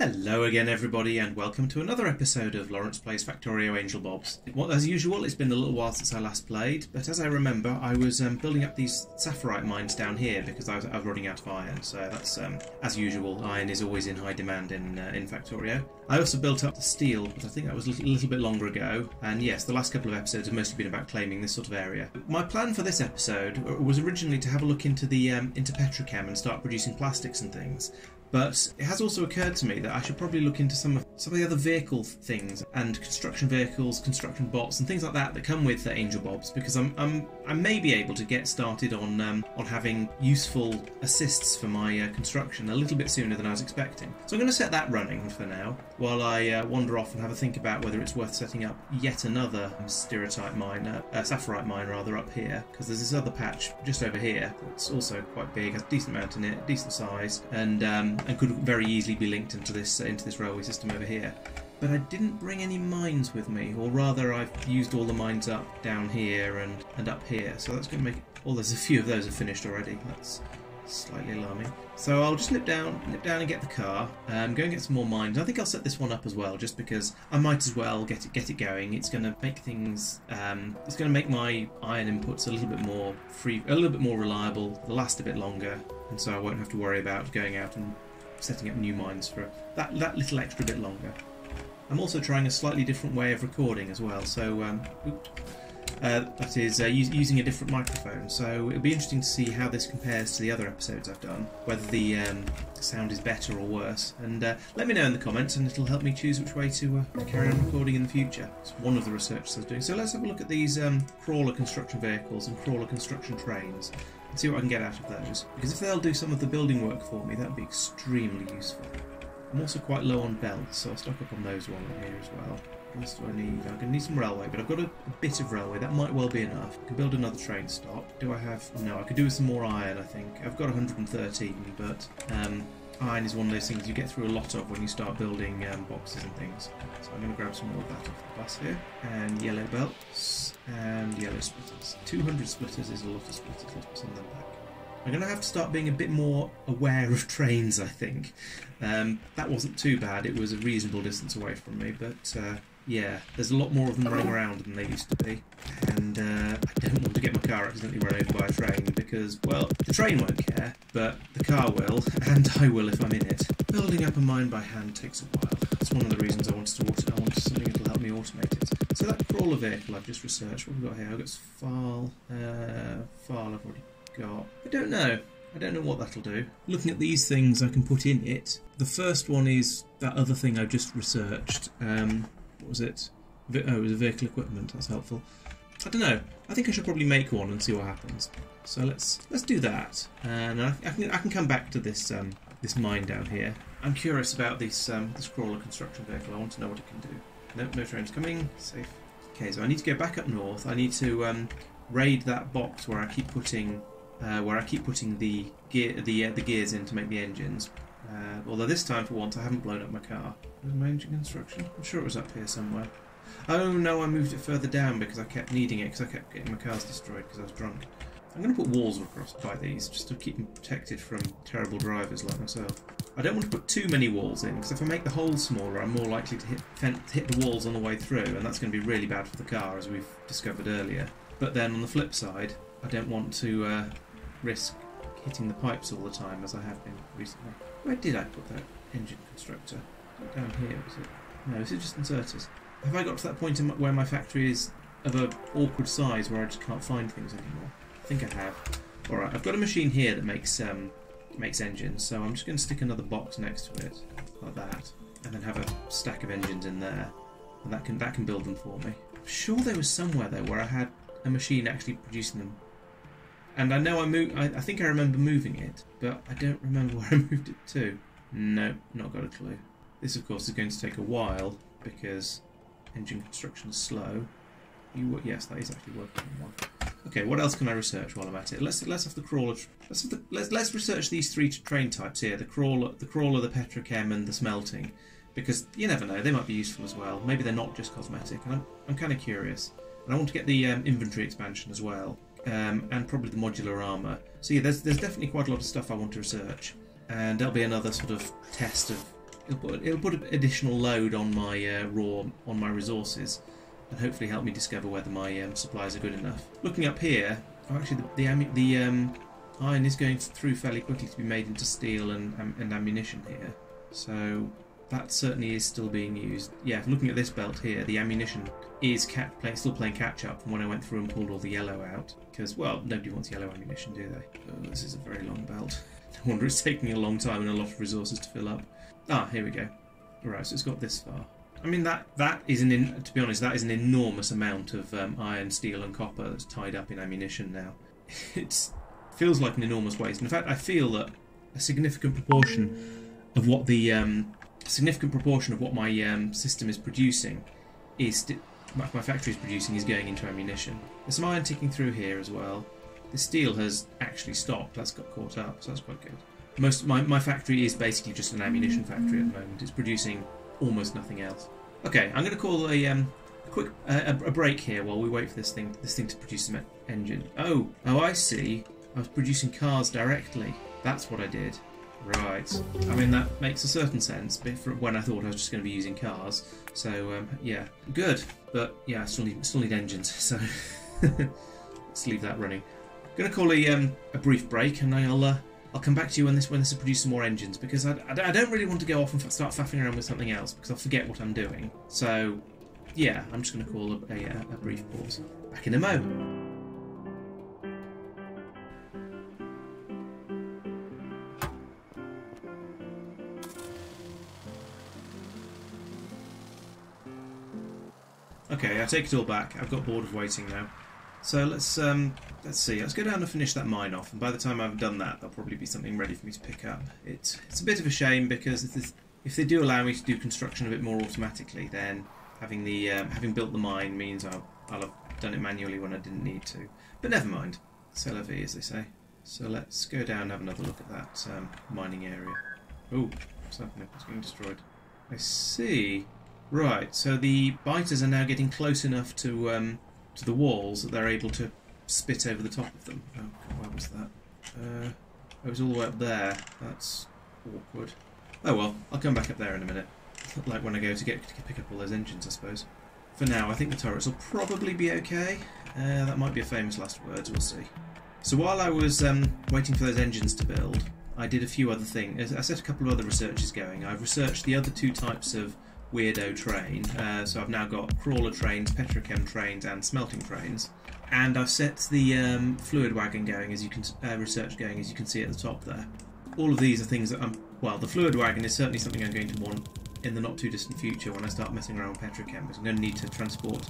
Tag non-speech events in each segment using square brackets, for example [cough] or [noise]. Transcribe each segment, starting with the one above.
Hello again, everybody, and welcome to another episode of Laurence Plays Factorio Angel Bobs. Well, as usual, it's been a little while since I last played, but as I remember, I was um, building up these saphirite mines down here because I was, I was running out of iron. So that's, um, as usual, iron is always in high demand in uh, in Factorio. I also built up the steel, but I think that was a little, little bit longer ago. And yes, the last couple of episodes have mostly been about claiming this sort of area. My plan for this episode was originally to have a look into the um, into Petrochem and start producing plastics and things. But it has also occurred to me that I should probably look into some of some of the other vehicle things and construction vehicles, construction bots, and things like that that come with the Angel Bobs because I'm, I'm I may be able to get started on um, on having useful assists for my uh, construction a little bit sooner than I was expecting. So I'm going to set that running for now while I uh, wander off and have a think about whether it's worth setting up yet another stiratite mine, uh, saphirite mine rather, up here because there's this other patch just over here that's also quite big, has a decent amount in it, decent size, and um, and could very easily be linked into this uh, into this railway system over here. But I didn't bring any mines with me, or rather, I've used all the mines up down here and and up here. So that's going to make. Oh, there's a few of those are finished already. That's slightly alarming. So I'll just nip down, nip down and get the car. Um, go and get some more mines. I think I'll set this one up as well, just because I might as well get it get it going. It's going to make things. Um, it's going to make my iron inputs a little bit more free, a little bit more reliable, last a bit longer, and so I won't have to worry about going out and setting up new mines for that that little extra bit longer. I'm also trying a slightly different way of recording as well. So. Um, uh, that is uh, using a different microphone. So it'll be interesting to see how this compares to the other episodes I've done, whether the um, sound is better or worse. And uh, let me know in the comments, and it'll help me choose which way to, uh, to carry on recording in the future. It's one of the research I was doing. So let's have a look at these um, crawler construction vehicles and crawler construction trains see what I can get out of those. Because if they'll do some of the building work for me, that would be extremely useful. I'm also quite low on belts, so I'll stock up on those while I'm here as well. What else do I need? I'm going to need some railway, but I've got a, a, bit of railway. That might well be enough. I can build another train stop. Do I have... No, I could do with some more iron, I think. I've got 113, but um, iron is one of those things you get through a lot of when you start building um, boxes and things. So I'm going to grab some more of that off the bus here. And yellow belts and yellow splitters. 200 splitters is a lot of splitters. Let's put some of them back. I'm going to have to start being a bit more aware of trains, I think. Um, that wasn't too bad. It was a reasonable distance away from me, but uh, yeah, there's a lot more of them running around than they used to be. And uh, I don't want to get my car accidentally run over by a train because, well, the train won't care, but the car will, and I will if I'm in it. Building up a mine by hand takes a while. That's one of the reasons I wanted to automate. I wanted something that'll help me automate it. So that crawler vehicle I've just researched, what have we got here? I've got file, uh, file I've already got. I don't know. I don't know what that'll do. Looking at these things I can put in it, the first one is that other thing I've just researched. Um, what was it? Oh, it was a vehicle equipment. That's helpful. I don't know. I think I should probably make one and see what happens. So let's let's do that, and I, I can I can come back to this um, this mine down here. I'm curious about this um, this crawler construction vehicle. I want to know what it can do. No, no trains coming. Safe. Okay, so I need to go back up north. I need to um, raid that box where I keep putting uh, where I keep putting the gear the uh, the gears in to make the engines. Uh, although this time, for once, I haven't blown up my car. Where's my engine construction? I'm sure it was up here somewhere. Oh no, I moved it further down because I kept needing it because I kept getting my cars destroyed because I was drunk. I'm going to put walls across by these just to keep them protected from terrible drivers like myself. I don't want to put too many walls in because if I make the holes smaller, I'm more likely to hit, hit the walls on the way through, and that's going to be really bad for the car, as we've discovered earlier. But then on the flip side, I don't want to uh, risk hitting the pipes all the time, as I have been recently. Where did I put that engine constructor? Down here, was it? No, is it just inserters? Have I got to that point in where my factory is of an awkward size where I just can't find things anymore? I think I have. Alright, I've got a machine here that makes um, makes engines, so I'm just going to stick another box next to it, like that, and then have a stack of engines in there, and that can that can build them for me. I'm sure there was somewhere though where I had a machine actually producing them and I know I moved. I, I, think I remember moving it, but I don't remember [laughs] where I moved it to. No, not got a clue. This, of course, is going to take a while because engine construction is slow. You, yes, that is actually working on one. Okay, what else can I research while I'm at it? Let's let's have the crawler. Let's the, let's let's research these three train types here: the crawler, the crawler, the petrochem, and the smelting. Because you never know, they might be useful as well. Maybe they're not just cosmetic, and I'm I'm kind of curious. And I want to get the um, inventory expansion as well um, and probably the modular armor. So yeah, there's there's definitely quite a lot of stuff I want to research, and that'll be another sort of test of it'll put, it'll put additional load on my uh, raw on my resources, and hopefully help me discover whether my um, supplies are good enough. Looking up here, oh, actually the the, the um, iron is going through fairly quickly to be made into steel and, and ammunition here. So that certainly is still being used. Yeah, looking at this belt here, the ammunition is play, still playing catch up from when I went through and pulled all the yellow out. Because, well, nobody wants yellow ammunition, do they? Oh, this is a very long belt. [laughs] No wonder it's taking a long time and a lot of resources to fill up. Ah, here we go. Right, so it's got this far. I mean that that is an in, to be honest that is an enormous amount of um, iron, steel, and copper that's tied up in ammunition now. [laughs] It feels like an enormous waste. In fact, I feel that a significant proportion of what the um, significant proportion of what my um, system is producing is my factory is producing is going into ammunition. There's some iron ticking through here as well. The steel has actually stopped. That's got caught up, so that's quite good. Most my, my factory is basically just an ammunition factory at the moment. It's producing almost nothing else. Okay, I'm going to call a um, quick uh, a, break here while we wait for this thing this thing to produce some engine. Oh, oh, I see. I was producing cars directly. That's what I did. Right. I mean, that makes a certain sense before when I thought I was just going to be using cars. So, um, yeah, good. But, yeah, still need, still need engines, [laughs] so let's leave that running. I'm going to call a, um, a brief break, and I'll, uh, I'll come back to you when this when this has produced some more engines, because I, I, don't really want to go off and start faffing around with something else, because I'll forget what I'm doing. So, yeah, I'm just going to call a, a, a brief pause. Back in a moment. Take it all back. I've got bored of waiting now. So let's um, let's see. Let's go down and finish that mine off. And by the time I've done that, there'll probably be something ready for me to pick up. It's it's a bit of a shame because if, this, if they do allow me to do construction a bit more automatically, then having the um, having built the mine means I'll, I'll have done it manually when I didn't need to. But never mind. C'est la vie, as they say. So let's go down and have another look at that um, mining area. Oh, happening? It's being destroyed. I see. Right, so the biters are now getting close enough to um, to the walls that they're able to spit over the top of them. Oh, where was that? Uh, it was all the way up there. That's awkward. Oh well, I'll come back up there in a minute. Like when I go to get to pick up all those engines, I suppose. For now, I think the turrets will probably be okay. Uh, that might be a famous last words, we'll see. So while I was um, waiting for those engines to build, I did a few other things. I set a couple of other researches going. I've researched the other two types of weirdo train. Uh, so I've now got crawler trains, petrochem trains, and smelting trains. And I've set the um, fluid wagon going, as you can uh, research going, as you can see at the top there. All of these are things that I'm well. The fluid wagon is certainly something I'm going to want in the not too distant future when I start messing around with petrochem. Because I'm going to need to transport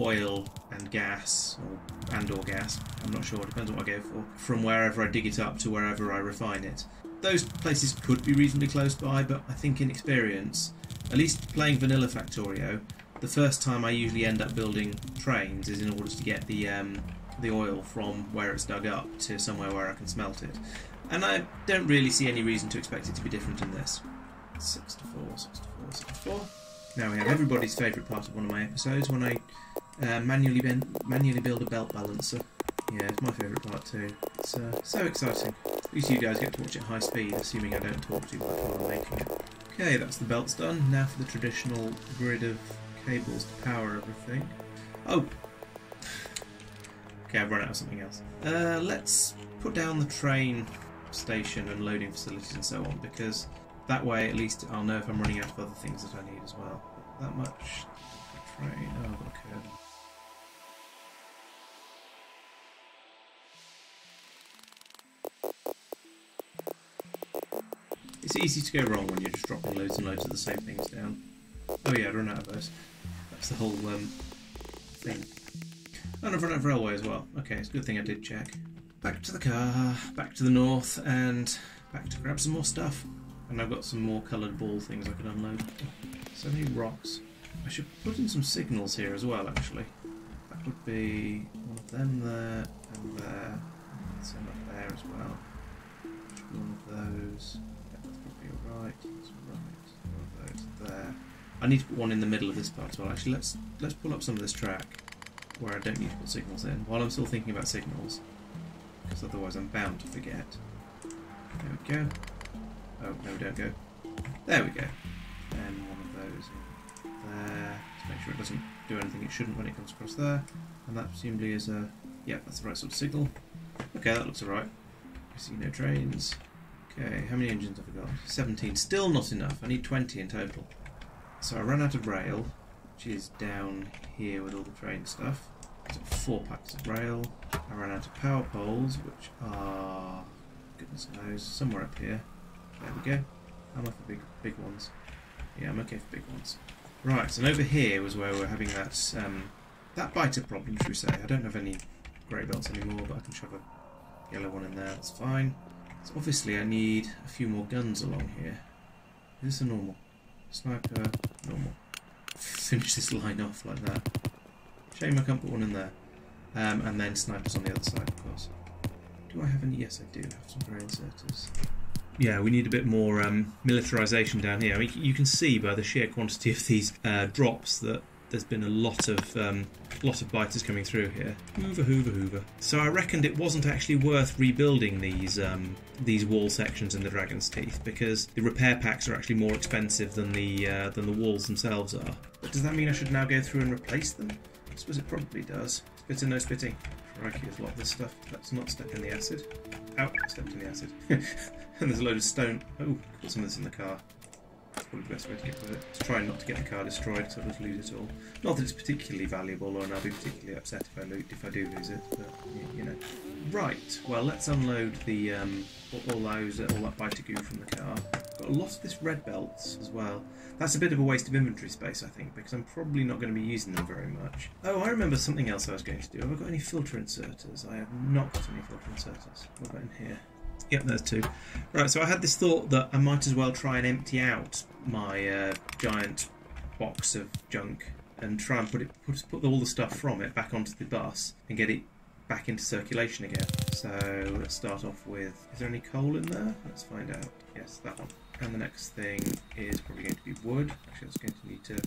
oil and gas, or and or gas. I'm not sure. Depends on what I go for. From wherever I dig it up to wherever I refine it. Those places could be reasonably close by, but I think in experience at least playing vanilla Factorio, the first time I usually end up building trains is in order to get the um, the oil from where it's dug up to somewhere where I can smelt it. And I don't really see any reason to expect it to be different in this. 64, 64, 64. Now we have everybody's favourite part of one of my episodes when I uh, manually, manually build a belt balancer. Yeah, it's my favourite part too. It's uh, so exciting. At least you guys get to watch it at high speed, assuming I don't talk too much while I'm making it. Okay, that's the belts done. Now for the traditional grid of cables to power everything. Oh! Okay, I've run out of something else. Uh, let's put down the train station and loading facilities and so on, because that way at least I'll know if I'm running out of other things that I need as well. That much train. Oh, I've It's easy to go wrong when you're just dropping loads and loads of the same things down. Oh yeah, I'd run out of those. That's the whole um, thing. And I've run out of railway as well. Okay, it's a good thing I did check. Back to the car, back to the north, and back to grab some more stuff. And I've got some more coloured ball things I can unload. So many rocks. I should put in some signals here as well, actually. That would be one of them there, and there, and some up there as well. One of those right, that's right, oh, those there. I need to put one in the middle of this part as well. Actually, let's let's pull up some of this track where I don't need to put signals in while I'm still thinking about signals, because otherwise I'm bound to forget. There we go. Oh, no, we don't go. There we go. goes in there to make sure it doesn't do anything it shouldn't when it comes across there. And that presumably is a yeah, that's the right sort of signal. Okay, that looks alright. I see no trains. Okay, how many engines have I got? 17. Still not enough. I need 20 in total. So I ran out of rail, which is down here with all the train stuff. So four packs of rail. I ran out of power poles, which are goodness knows somewhere up here. There we go. I'm off for big big ones. Yeah, I'm okay for big ones. Right, so over here was where we're having that um, that biter problem, should we say? I don't have any grey belts anymore, but I can shove a yellow one in there. That's fine. So obviously I need a few more guns along here. Is this a normal? Sniper, normal. [laughs] Finish this line off like that. Shame I can't put one in there. Um, and then snipers on the other side, of course. Do I have any? Yes, I do have some grey inserters. Yeah, we need a bit more um, militarisation down here. I mean, you can see by the sheer quantity of these uh, drops that there's been a lot of um, lot of biters coming through here. Hoover, Hoover, Hoover. So I reckoned it wasn't actually worth rebuilding these um, these wall sections in the Dragon's Teeth because the repair packs are actually more expensive than the uh, than the walls themselves are. But does that mean I should now go through and replace them? I suppose it probably does. Spitting, no spitting. Crikey, there's a lot of this stuff. Let's not step in the acid. Ow, stepped in the acid. [laughs] and there's a load of stone. Oh, put some of this in the car. That's probably the best way to get rid of it. To try not to get the car destroyed so I don't lose it all. Not that it's particularly valuable, or I'll be particularly upset if I, if I do lose it, but you know. Right, well, let's unload the um, all those all that biter goo from the car. Got a lot of this red belts as well. That's a bit of a waste of inventory space, I think, because I'm probably not going to be using them very much. Oh, I remember something else I was going to do. Have I got any filter inserters? I have not got any filter inserters. What about in here? Yep, there's two. Right, so I had this thought that I might as well try and empty out my uh, giant box of junk and try and put it put, put all the stuff from it back onto the bus and get it back into circulation again. So let's start off with. Is there any coal in there? Let's find out. Yes, that one. And the next thing is probably going to be wood. Actually, it's going to need to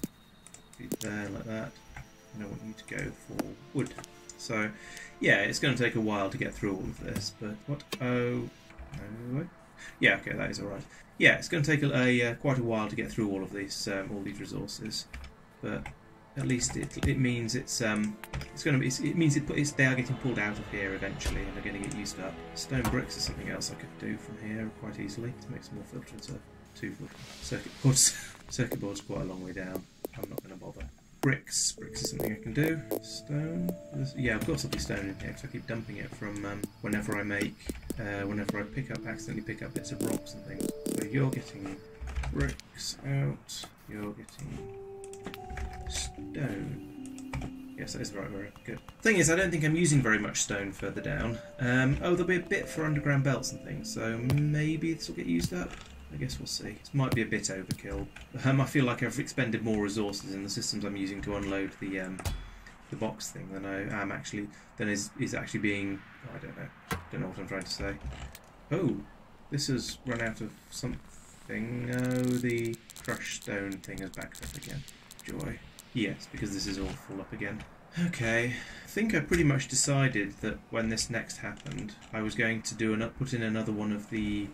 be there like that. And I want you to go for wood. So, yeah, it's going to take a while to get through all of this. But what? Oh, Yeah, okay, that is all right. Yeah, it's going to take a, a uh, quite a while to get through all of these um, all these resources, but at least it it means it's um it's going to be it means it it's, they are getting pulled out of here eventually and they're going to get used up. Stone bricks is something else I could do from here quite easily to make some more filters. So two circuit boards. [laughs] circuit boards quite a long way down. I'm not going to bother. Bricks. Bricks is something I can do. Stone. There's, yeah, I've there'll be stone in here because I keep dumping it from um, whenever I make, uh, whenever I pick up, accidentally pick up bits of rocks and things. So you're getting bricks out. You're getting stone. Yes, that is the right word. Good. Thing is, I don't think I'm using very much stone further down. Um, oh, there'll be a bit for underground belts and things, so maybe this will get used up. I guess we'll see. This might be a bit overkill. Um, I feel like I've expended more resources in the systems I'm using to unload the um, the box thing than I am actually than is is actually being. I don't know. Don't know what I'm trying to say. Oh, this has run out of something. Oh, the crushed stone thing has backed up again. Joy. Yes, because this is all full up again. Okay, I think I pretty much decided that when this next happened, I was going to do an put in another one of the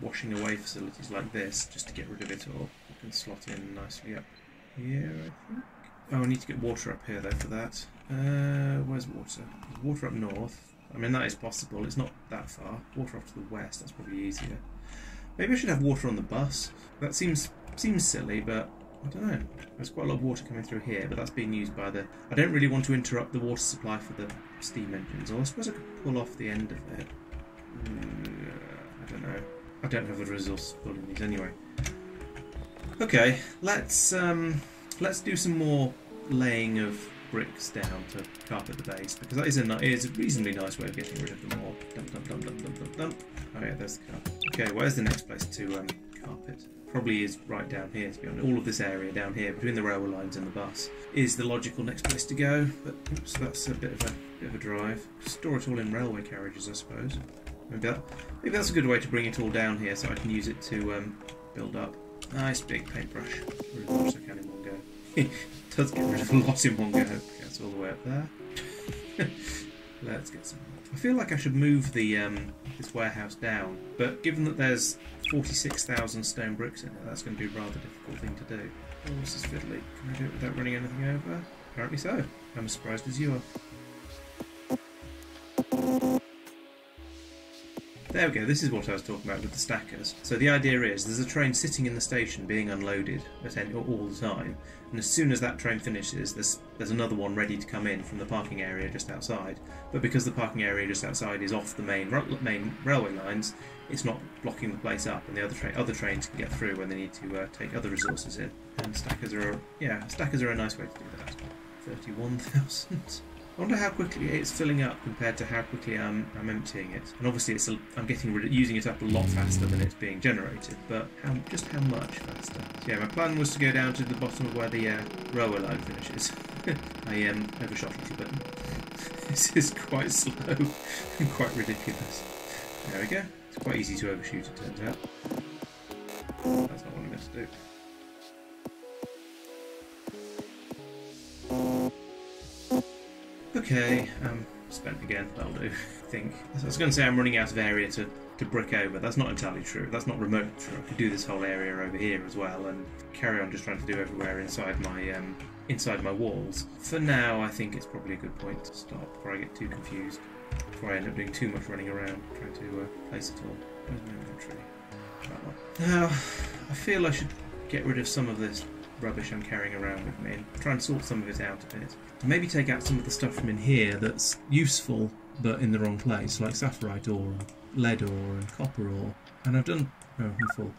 washing away facilities like this, just to get rid of it all. You can slot in nicely up here, I think. Oh, I need to get water up here though for that. Uh, where's water? There's water up north. I mean, that is possible. It's not that far. Water off to the west, that's probably easier. Maybe I should have water on the bus. That seems seems silly, but I don't know. There's quite a lot of water coming through here, but that's being used by the... I don't really want to interrupt the water supply for the steam engines, or I suppose I could pull off the end of it. Mm, I don't know. I don't have the resources for building these anyway. Okay, let's um, let's do some more laying of bricks down to carpet the base because that is a, it is a reasonably nice way of getting rid of them all. Dump, dump, dump, dump, dump, dump, dump. Oh yeah, there's the carpet. Okay, where's the next place to um, carpet? Probably is right down here, to be honest. All of this area down here, between the railway lines and the bus, is the logical next place to go. But oops, that's a bit of a bit of a drive. Store it all in railway carriages, I suppose. Maybe, that, maybe that's a good way to bring it all down here, so I can use it to um, build up. Nice big paintbrush. Rid [laughs] does get rid of a lot in one go. Okay, all the way up there. [laughs] Let's get some more. I feel like I should move the um, this warehouse down. But given that there's 46,000 stone bricks in it, that's going to be a rather difficult thing to do. Oh, this is fiddly. Can I do it without running anything over? Apparently so. I'm as surprised as you are. There we go, this is what I was talking about with the stackers. So the idea is there's a train sitting in the station being unloaded at any, all the time, and as soon as that train finishes, there's, there's another one ready to come in from the parking area just outside. But because the parking area just outside is off the main, main railway lines, it's not blocking the place up, and the other, tra other trains can get through when they need to uh, take other resources in. And stackers are, yeah, stackers are a nice way to do that. 31,000. I wonder how quickly it's filling up compared to how quickly I'm, I'm emptying it. And obviously, it's a, I'm getting rid of, using it up a lot faster than it's being generated. But how, just how much faster? So yeah, my plan was to go down to the bottom of where the uh, railway line finishes. [laughs] I um, overshot a little bit. [laughs] this is quite slow [laughs] and quite ridiculous. There we go. It's quite easy to overshoot. It turns out. That's not what I'm meant to do. Okay, um, spent again, that'll do, I think. I was going to say I'm running out of area to, to brick over. That's not entirely true. That's not remotely true. I could do this whole area over here as well and carry on just trying to do everywhere inside my um, inside my walls. For now, I think it's probably a good point to stop before I get too confused. Before I end up doing too much running around trying to uh, place it all. Where's my inventory? Now, I feel I should get rid of some of this rubbish I'm carrying around with me and try and sort some of it out a bit. Maybe take out some of the stuff from in here that's useful but in the wrong place, like saphirite ore, lead ore, and copper ore. And I've done. Oh, I'm full.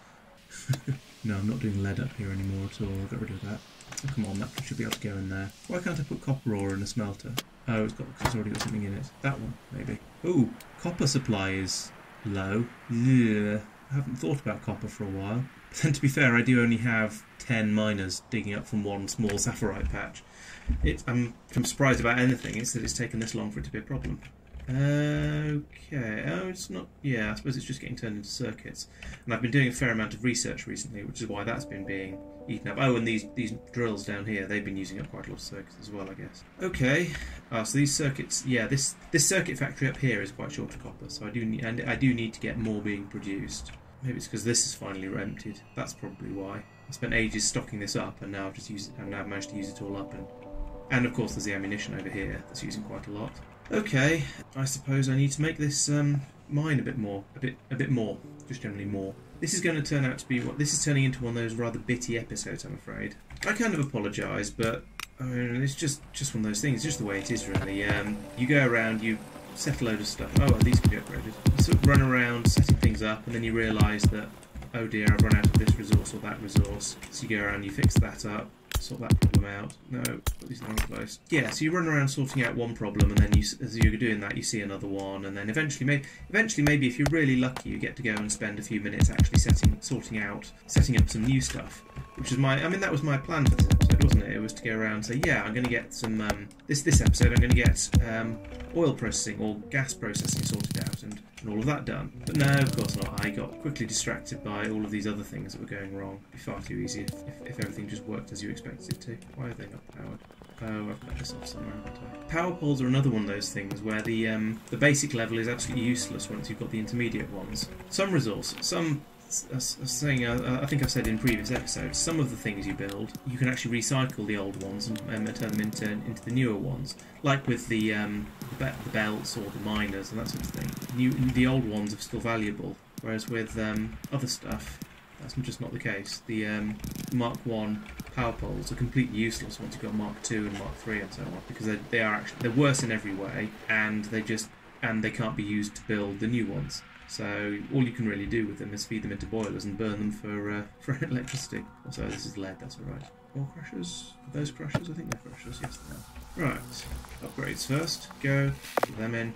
[laughs] no, I'm not doing lead up here anymore at all. I'll get rid of that. Oh, come on, that should be able to go in there. Why can't I put copper ore in a smelter? Oh, it's got it's already got something in it. That one, maybe. Oh, copper supply is low. Yeah, I haven't thought about copper for a while. [laughs] Then, to be fair, I do only have 10 miners digging up from one small saphirite patch. It, I'm, I'm surprised about anything, it's that it's taken this long for it to be a problem. Okay, oh, it's not. Yeah, I suppose it's just getting turned into circuits. And I've been doing a fair amount of research recently, which is why that's been being eaten up. Oh, and these these drills down here, they've been using up quite a lot of circuits as well, I guess. Okay, uh, so these circuits, yeah, this this circuit factory up here is quite short of copper, so I do need, and I do need to get more being produced. Maybe it's because this is finally emptied. That's probably why. I spent ages stocking this up, and now I've just used it, and now I've managed to use it all up. And and of course, there's the ammunition over here that's using quite a lot. Okay, I suppose I need to make this um, mine a bit more, a bit, a bit more, just generally more. This is going to turn out to be what this is turning into one of those rather bitty episodes. I'm afraid. I kind of apologise, but I mean, it's just just one of those things. Just the way it is, really. Um, you go around, you set a load of stuff. Oh, these can be upgraded. You sort of run around setting things up, and then you realise that oh dear, I've run out of this resource or that resource. So you go around, you fix that up, sort that problem out. No, put these in the wrong place. Yeah, so you run around sorting out one problem, and then you, as you're doing that, you see another one, and then eventually, may, eventually, maybe if you're really lucky, you get to go and spend a few minutes actually setting, sorting out, setting up some new stuff. Which is my, I mean, that was my plan for this episode, wasn't it? It was to go around and say, yeah, I'm going to get some. Um, this this episode, I'm going to get um, oil processing or gas processing sorted out, and and all of that done. But no, of course not. I got quickly distracted by all of these other things that were going wrong. It'd be far too easy if, if, if everything just worked as you expected it to. Why are they not powered? Oh, I've got this off somewhere? Power poles are another one of those things where the um, the basic level is absolutely useless once you've got the intermediate ones. Some resource, some saying, uh, I think I've said in previous episodes, some of the things you build, you can actually recycle the old ones and, um, and turn them into into the newer ones, like with the um, the, the, belts or the miners and that sort of thing. New, the old ones are still valuable, whereas with um, other stuff, that's just not the case. The um, Mark One power poles are completely useless once you've got Mark Two and Mark Three and so on, because they, they are actually they're worse in every way, and they just and they can't be used to build the new ones. So all you can really do with them is feed them into boilers and burn them for uh, [laughs] for electricity. Also, this is lead. That's all right. More crushers? Are those crushers? I think they're crushers. Yes, they are. Right. Upgrades first. Go. Put them in.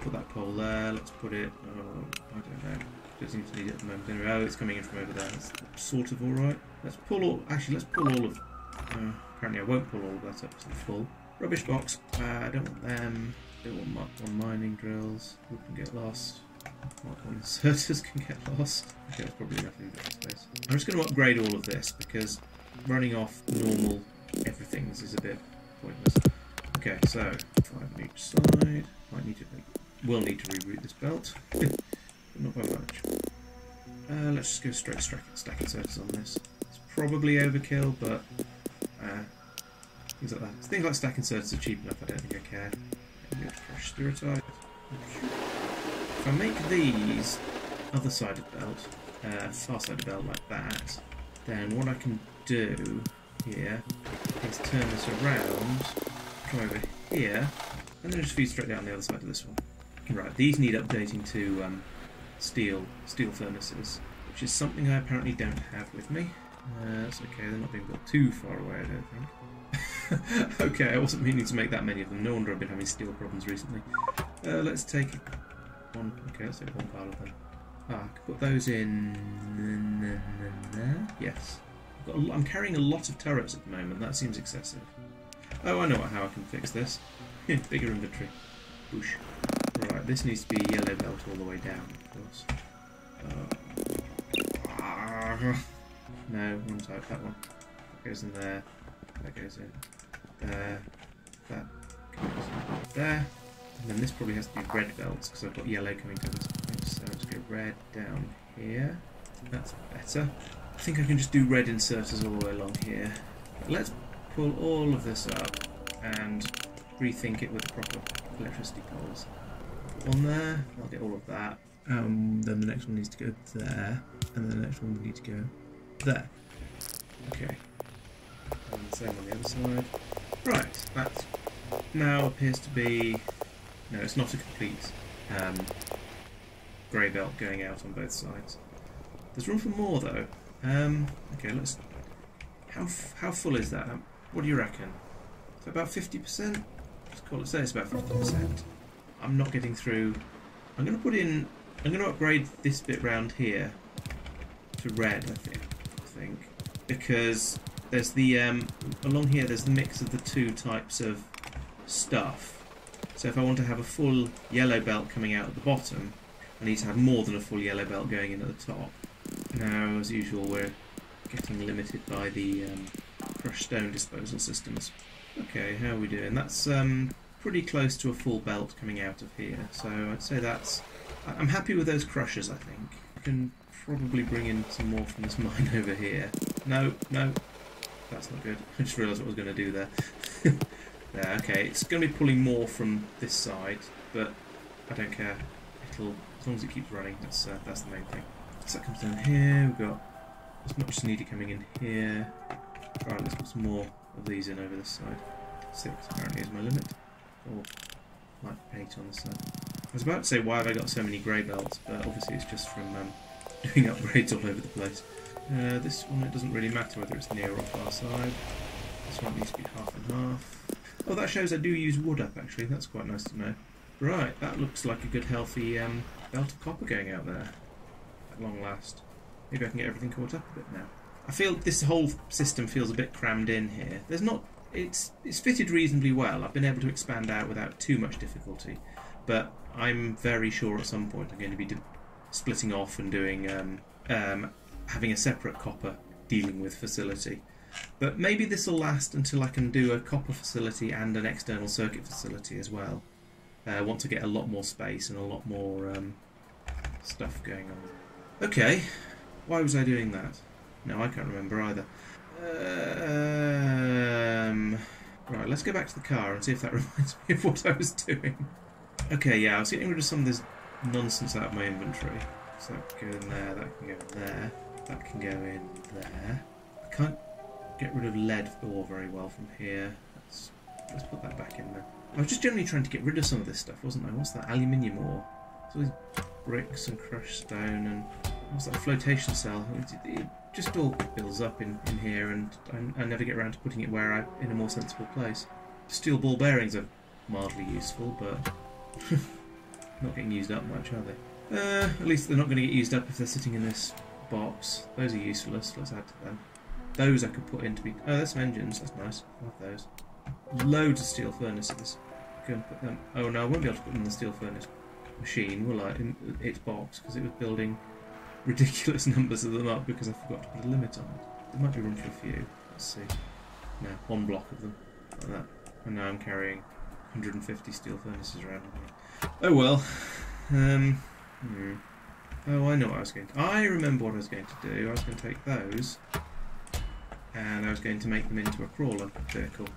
Put that pole there. Let's put it. Oh, I don't know. Doesn't seem to need it at the moment. Oh, it's coming in from over there. That's sort of all right. Let's pull all. Actually, let's pull all of. Uh, apparently, I won't pull all of that up to the full. Rubbish box. Uh, I don't want them. Don't want Mark 1 mining drills. We can get lost. Mark 1 [laughs] inserters can get lost. Okay, that's probably enough in this space. I'm just going to upgrade all of this because running off normal everything is a bit pointless. Okay, so five on each side. Might need to will need to reroute this belt, but [laughs] not by much. Uh, let's just go straight stack, stack inserters on this. Probably overkill, but uh, things like that. Things like stack inserts are cheap enough, I don't think I care. If I make these other side of the belt, uh, far side of the belt like that, then what I can do here is turn this around, come over here, and then just feed straight down the other side of this one. Right, these need updating to um, steel steel furnaces, which is something I apparently don't have with me. Uh, that's okay, they're not being built too far away, I don't think. [laughs] okay, I wasn't meaning to make that many of them. No wonder I've been having steel problems recently. Uh, let's take one. Okay, let's take one pile of them. Ah, I can put those in there. Yes. i am carrying a lot of turrets at the moment. That seems excessive. Oh, I know how I can fix this. Bigger inventory. Boosh. Right, this needs to be yellow belt all the way down, of course. Uh, no, one side, that one. That goes in there. That goes in there. That goes in there. And then this probably has to be red belts because I've got yellow coming to this point. So let's go red down here. That's better. I think I can just do red inserters all the way along here. But let's pull all of this up and rethink it with proper electricity poles. One there, I'll get all of that. Um, then the next one needs to go there, and then the next one will need to go there. Okay. And the same on the other side. Right, that now appears to be... No, it's not a complete um, grey belt going out on both sides. There's room for more though. Um, okay, let's... How, how full is that? What do you reckon? So about 50%? Let's call it, say it's about 50%. I'm not getting through... I'm going to put in... I'm going to upgrade this bit round here to red, I think. Think. Because there's the... Um, along here, there's the mix of the two types of stuff. So if I want to have a full yellow belt coming out at the bottom, I need to have more than a full yellow belt going in at the top. Now, as usual, we're getting limited by the um, crushed stone disposal systems. Okay, how are we doing? That's um, pretty close to a full belt coming out of here, so I'd say that's... I'm happy with those crushers, I think. I can probably bring in some more from this [laughs] mine over here. No, no, that's not good. I just realised what I was going to do [laughs] there. okay, it's going to be pulling more from this side, but I don't care. It'll, as long as it keeps running, that's, uh, that's the main thing. So that comes down here, we've got as much as needed coming in here. Right, let's put some more of these in over this side. Six apparently is my limit. Or like eight on the side. I was about to say why have I got so many grey belts, but obviously it's just from um, doing upgrades all over the place. Uh, this one, it doesn't really matter whether it's near or far side. This one needs to be half and half. Oh, that shows I do use wood up, actually. That's quite nice to know. Right, that looks like a good healthy um, belt of copper going out there. At long last. Maybe I can get everything caught up a bit now. I feel this whole system feels a bit crammed in here. There's not. It's it's fitted reasonably well. I've been able to expand out without too much difficulty, but I'm very sure at some point I'm going to be splitting off and doing um, um, having a separate copper dealing with facility. But maybe this will last until I can do a copper facility and an external circuit facility as well. Uh, I want to get a lot more space and a lot more um, stuff going on. Okay, why was I doing that? No, I can't remember either. Um, right, let's go back to the car and see if that [laughs] reminds me of what I was doing. Okay, yeah, I was getting rid of some of this nonsense out of my inventory. So that can go in there, that can go in there, that can go in there. I can't get rid of lead ore very well from here. Let's, let's put that back in there. I was just generally trying to get rid of some of this stuff, wasn't I? What's that? Aluminium ore. So these bricks and crushed stone and what's that? Flotation cell. It, it, just all builds up in, in here and I, I, never get around to putting it where I in a more sensible place. Steel ball bearings are mildly useful, but [laughs] not getting used up much, are they? Uh, at least they're not going to get used up if they're sitting in this box. Those are useless. Let's add to them. Those I could put in to be... Oh, there's some engines. That's nice. Love those. Loads of steel furnaces. Go and put them... Oh, no, I won't be able to put them in the steel furnace machine, will I? In its box, because it was building ridiculous [laughs] numbers of them up because I forgot to put a limit on it. There might be room for a few. Let's see. No, one block of them. Like that. And now I'm carrying 150 steel furnaces around Oh well. Um, hmm. Oh, I know what I was going to... I remember what I was going to do. I was going to take those and I was going to make them into a crawler vehicle.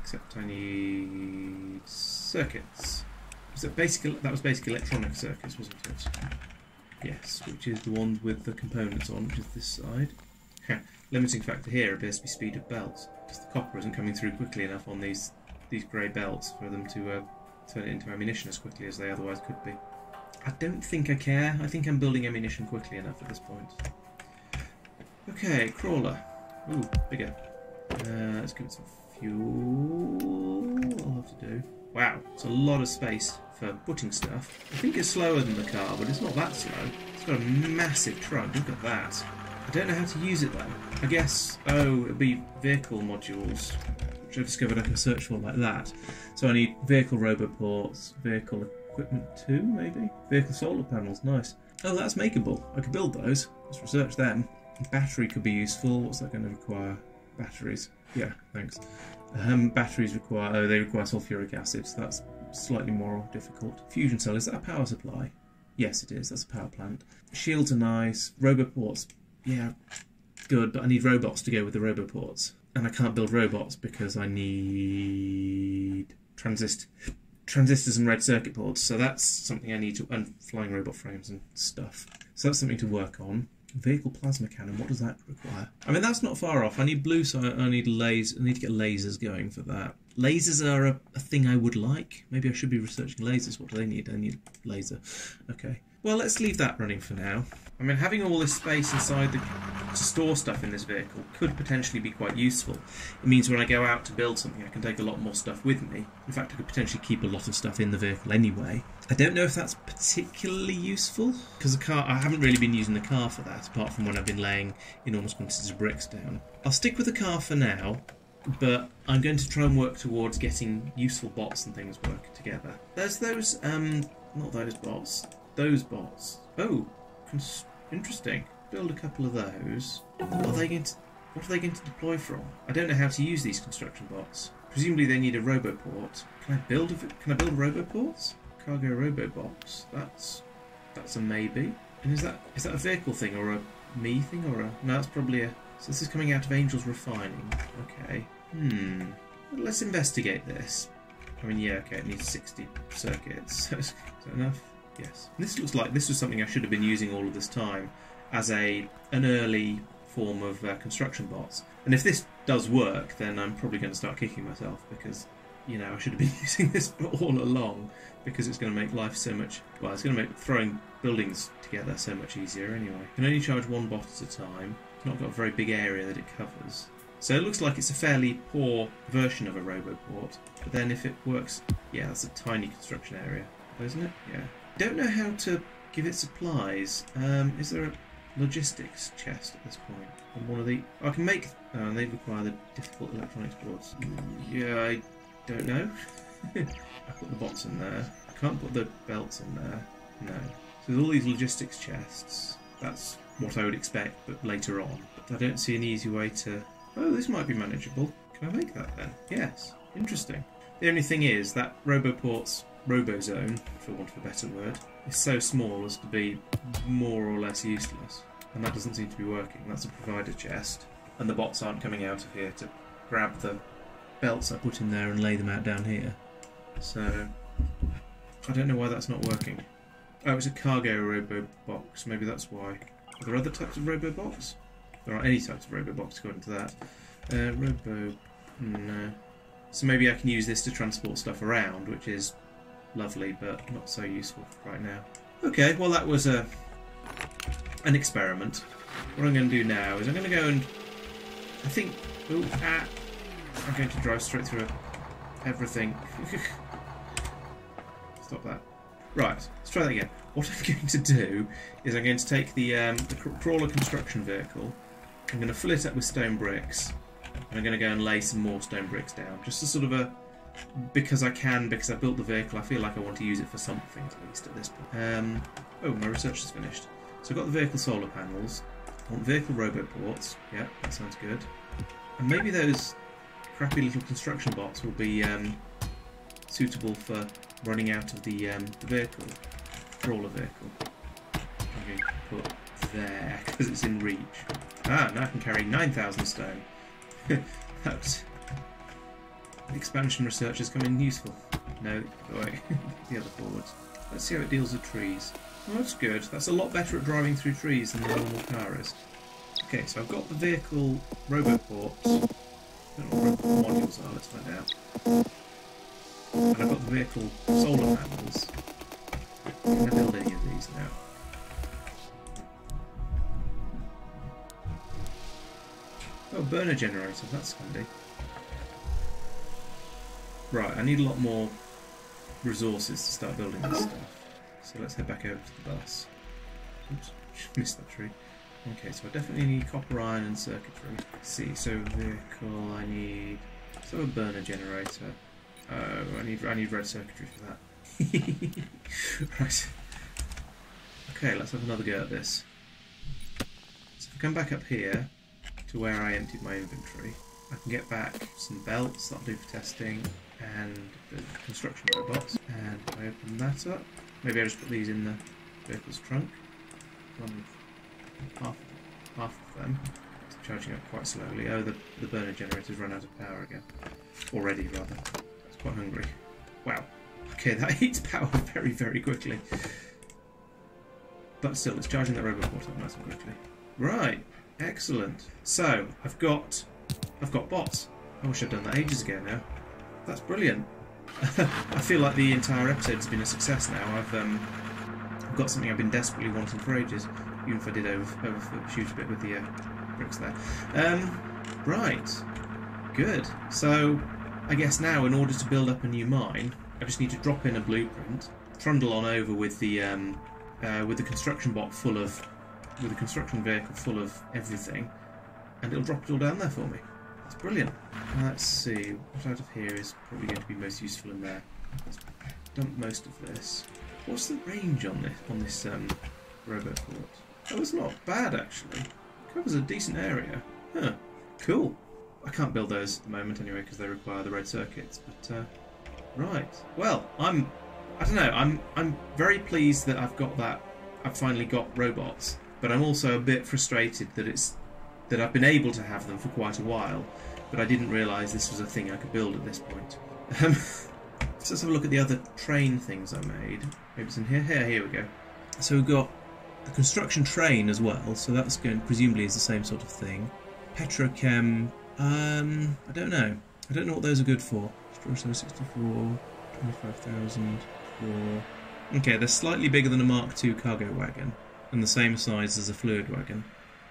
Except I need circuits. Was that? That was basic electronic circuits, wasn't it? Yes, which is the one with the components on, which is this side. Limiting factor here appears to be speed of belts, because the copper isn't coming through quickly enough on these these grey belts for them to uh, turn it into ammunition as quickly as they otherwise could be. I don't think I care. I think I'm building ammunition quickly enough at this point. Okay, crawler. Ooh, bigger. Uh, let's give it some fuel. I'll have to do. Wow, it's a lot of space for putting stuff. I think it's slower than the car, but it's not that slow. It's got a massive trunk. Look at that. I don't know how to use it though. I guess, oh, it'll be vehicle modules, which I've discovered I can search for like that. So I need vehicle roboports, vehicle equipment 2, maybe? Vehicle solar panels, nice. Oh, that's makeable. I could build those. Let's research them. Battery could be useful. What's that going to require? Batteries. Yeah, thanks. Um, batteries require, oh, they require sulfuric acid, so that's slightly more difficult. Fusion cell, is that a power supply? Yes, it is. That's a power plant. Shields are nice. Roboports, yeah, good, but I need robots to go with the roboports. And I can't build robots because I need transist transistors and red circuit boards. So that's something I need to, and flying robot frames and stuff. So that's something to work on. Vehicle plasma cannon, what does that require? I mean, that's not far off. I need blue, so I need lasers. I need to get lasers going for that. Lasers are a, a, thing I would like. Maybe I should be researching lasers. What do they need? I need laser. Okay. Well, let's leave that running for now. I mean, having all this space inside the, to store stuff in this vehicle could potentially be quite useful. It means when I go out to build something, I can take a lot more stuff with me. In fact, I could potentially keep a lot of stuff in the vehicle anyway. I don't know if that's particularly useful, because the car, I haven't really been using the car for that, apart from when I've been laying enormous quantities of bricks down. I'll stick with the car for now, but I'm going to try and work towards getting useful bots and things work together. There's those, um, not those bots, those bots. Oh, interesting. Build a couple of those. What are they going to? What are they going to deploy from? I don't know how to use these construction bots. Presumably they need a roboport. Can I build a? Can I build roboports? Cargo robobox. That's that's a maybe. And is that is that a vehicle thing or a me thing or a? No, that's probably a. So this is coming out of Angel's refining. Okay. Hmm. Let's investigate this. I mean, yeah, okay, it needs 60 circuits. [laughs] is that enough? Yes. This looks like this was something I should have been using all of this time as a an early form of uh, construction bots. And if this does work, then I'm probably going to start kicking myself because, you know, I should have been [laughs] using this all along because it's going to make life so much. Well, it's going to make throwing buildings together so much easier anyway. Can only charge one bot at a time. It's not got a very big area that it covers. So it looks like it's a fairly poor version of a Roboport. But then if it works, yeah, that's a tiny construction area, isn't it? Yeah. Don't know how to give it supplies. Um, is there a logistics chest at this point? On one of the, I can make. Oh, they require the difficult electronics boards. Yeah, I don't know. [laughs] I put the bots in there. I can't put the belts in there. No. So there's all these logistics chests. That's what I would expect, but later on. But I don't see an easy way to. Oh, this might be manageable. Can I make that then? Yes. Interesting. The only thing is that Roboport's Robozone, for want of a better word, is so small as to be more or less useless. And that doesn't seem to be working. That's a provider chest. And the bots aren't coming out of here to grab the belts I put in there and lay them out down here. So, I don't know why that's not working. Oh, it's a cargo robo box. Maybe that's why. Are there other types of robo box? There aren't any types of robo box according to that. Uh, robo... no. So maybe I can use this to transport stuff around, which is lovely, but not so useful right now. Okay, well that was a an experiment. What I'm going to do now is I'm going to go and I think ooh, ah, I'm going to drive straight through everything. [laughs] Stop that. Right, let's try that again. What I'm [laughs] going to do is I'm going to take the, um, the crawler construction vehicle, I'm going to fill it up with stone bricks, and I'm going to go and lay some more stone bricks down, just as sort of a because I can, because I built the vehicle, I feel like I want to use it for something at least at this point. Um, oh, my research is finished. So I've got the vehicle solar panels. I want vehicle roboports. Yeah, that sounds good. And maybe those crappy little construction bots will be um, suitable for running out of the, um, the vehicle, crawler vehicle. I'm going to put there [laughs] because it's in reach. Ah, now I can carry 9,000 stone. [laughs] That's expansion research is coming useful. No, wait, [laughs] the other forwards. Let's see how it deals with trees. Well, that's good. That's a lot better at driving through trees than the normal car is. Okay, so I've got the vehicle roboports. I don't know what robot modules are, let's find out. And I've got the vehicle solar panels. Can I build any of these now? Oh, burner generator, that's handy. Right, I need a lot more resources to start building this stuff. So let's head back over to the bus. Oops, [laughs] missed that tree. Okay, so I definitely need copper, iron, and circuitry. Let's see, so vehicle, I need so a burner generator. Oh, I need I need red circuitry for that. [laughs] right. Okay, let's have another go at this. So if I come back up here to where I emptied my inventory, I can get back some belts that'll do for testing and the construction robots. And I open that up, maybe I just put these in the vehicle's trunk. One half, half of them. It's charging up quite slowly. Oh, the, the burner generator's run out of power again. Already, rather. It's quite hungry. Wow. Okay, that [laughs] eats power very, very quickly. But still, it's charging that robot up nice and quickly. Right. Excellent. So, I've got... I've got bots. I wish I'd done that ages ago now. That's brilliant. [laughs] I feel like the entire episode's been a success now. I've um, got something I've been desperately wanting for ages, even if I did over, overshoot a bit with the uh, bricks there. Um, right, good. So I guess now, in order to build up a new mine, I just need to drop in a blueprint, trundle on over with the um, uh, with the construction bot full of with the construction vehicle full of everything, and it'll drop it all down there for me. That's brilliant. Let's see, what out of here is probably going to be most useful in there. Let's dump most of this. What's the range on this on this um, robot port? Oh, it's not bad actually. Covers a decent area. Huh. Cool. I can't build those at the moment anyway because they require the red circuits. But uh, right. Well, I'm. I don't know. I'm. I'm very pleased that I've got that. I've finally got robots. But I'm also a bit frustrated that it's that I've been able to have them for quite a while, but I didn't realise this was a thing I could build at this point. [laughs] Um, so let's have a look at the other train things I made. Maybe it's in here. Here, here we go. So we've got the construction train as well, so that's going presumably is the same sort of thing. Petrochem, um, I don't know. I don't know what those are good for. Storage 64, 25,000 for... Okay, they're slightly bigger than a Mark II cargo wagon, and the same size as a fluid wagon.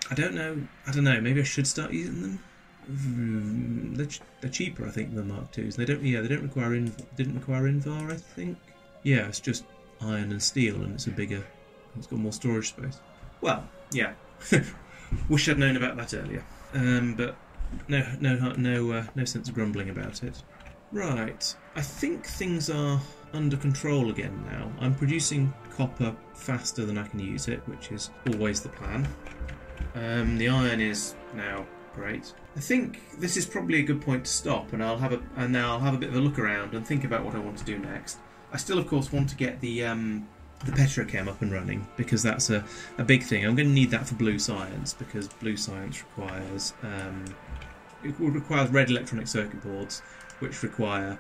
I don't know. I don't know. Maybe I should start using them. Mm, they're, ch they're cheaper, I think, than the Mark IIs. They don't. Yeah, they don't require inv didn't require Invar, I think. Yeah, it's just iron and steel, and it's a bigger. It's got more storage space. Well, yeah. [laughs] Wish I'd known about that earlier. Um, but no, no, no, uh, no sense of grumbling about it. Right. I think things are under control again now. I'm producing copper faster than I can use it, which is always the plan. Um, the iron is now great. I think this is probably a good point to stop, and I'll have a and now I'll have a bit of a look around and think about what I want to do next. I still, of course, want to get the um, the petrochem up and running because that's a, a big thing. I'm going to need that for blue science because blue science requires um, it requires red electronic circuit boards, which require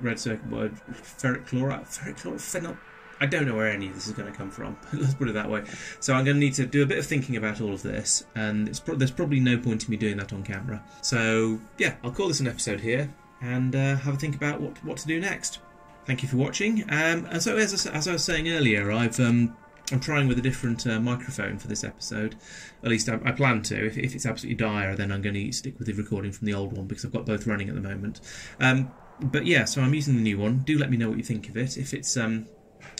red circuit board ferric chloride, ferric chloride, phenyl. I don't know where any of this is going to come from. [laughs] Let's put it that way. So I'm going to need to do a bit of thinking about all of this, and pro there's probably no point in me doing that on camera. So yeah, I'll call this an episode here and uh, have a think about what what to do next. Thank you for watching. Um, and so as I, as I was saying earlier, I've um, I'm trying with a different uh, microphone for this episode. At least I, I plan to. If, if, it's absolutely dire, then I'm going to stick with the recording from the old one because I've got both running at the moment. Um, but yeah, so I'm using the new one. Do let me know what you think of it. If it's um,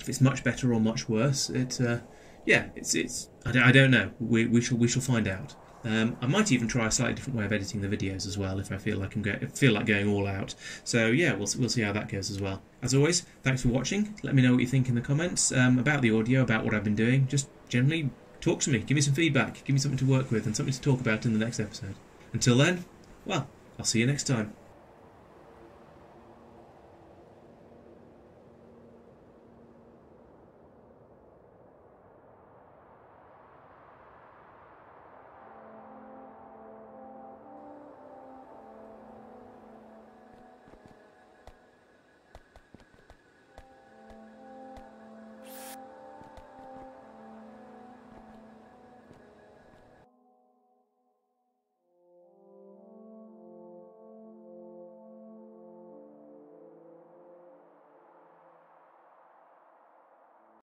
if it's much better or much worse, it uh, yeah, it's it's I don't, I don't know. We we shall we shall find out. Um, I might even try a slightly different way of editing the videos as well if I feel like I'm go- feel like going all out. So yeah, we'll we'll see how that goes as well. As always, thanks for watching. Let me know what you think in the comments um, about the audio, about what I've been doing. Just generally talk to me, give me some feedback, give me something to work with, and something to talk about in the next episode. Until then, well, I'll see you next time.